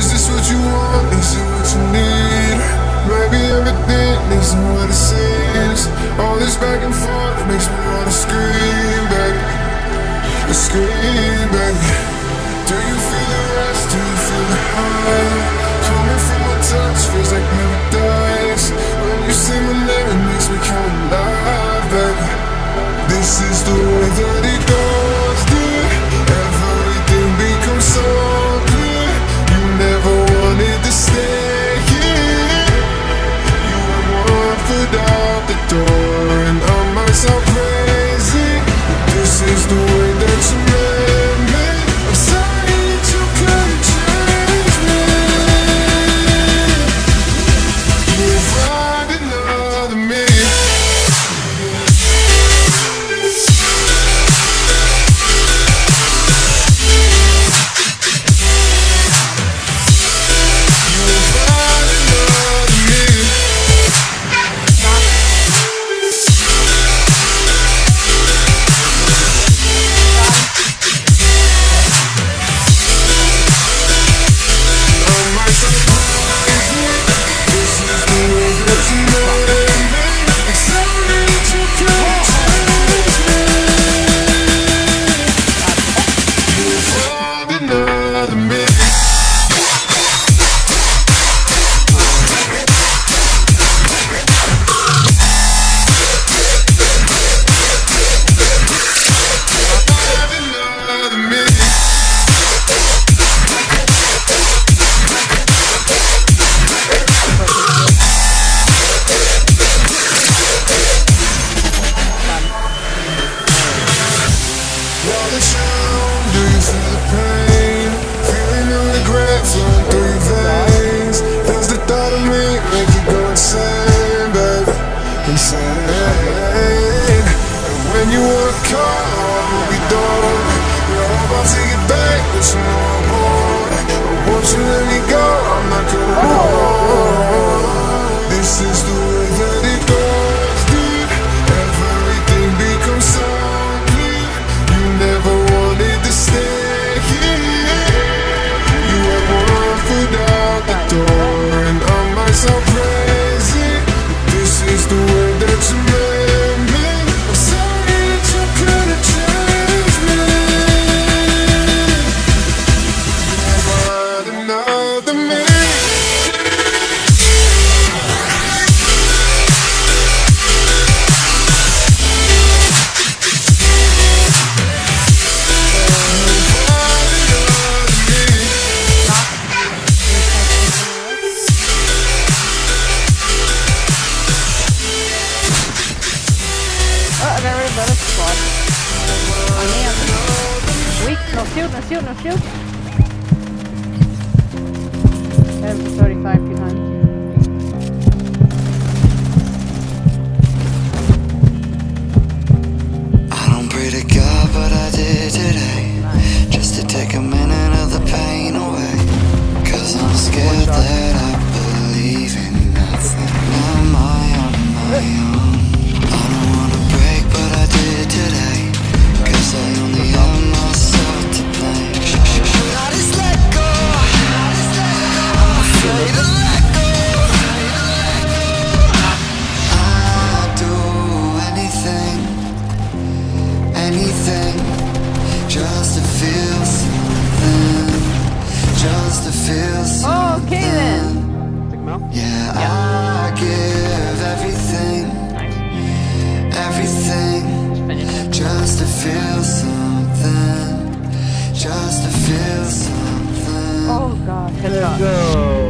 Is this what you want? Is it what you need? Maybe everything isn't what it seems All this back and forth makes me wanna scream, baby Scream, baby Do you feel the rush? Do you feel the high? Coming from my touch feels like paradise When you say my name it makes me come alive, baby This is the way that it is. when you wanna come, we don't. I hope I take it back, but you know I. I want you to leave. shield, no shoot, no shoot. That was 35 people. feel something. Just to feel something. Oh god, headshot. Let's go.